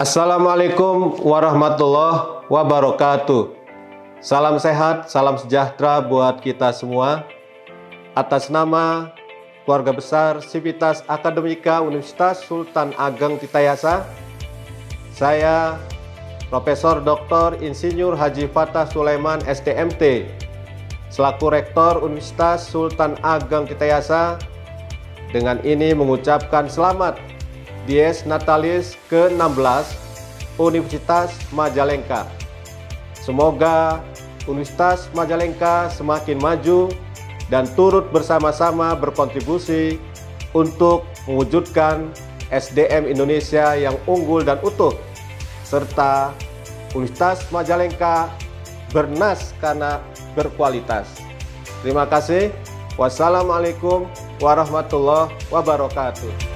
Assalamualaikum warahmatullahi wabarakatuh. Salam sehat, salam sejahtera buat kita semua. Atas nama keluarga besar Sivitas Akademika Universitas Sultan Ageng Titayasa, saya Profesor Dr. Insinyur Haji Fatah Sulaiman STMT selaku Rektor Universitas Sultan Ageng Titayasa dengan ini mengucapkan selamat Dies Natalis ke-16 Universitas Majalengka. Semoga Universitas Majalengka semakin maju dan turut bersama-sama berkontribusi untuk mewujudkan SDM Indonesia yang unggul dan utuh serta Universitas Majalengka bernas karena berkualitas. Terima kasih. Wassalamualaikum warahmatullahi wabarakatuh.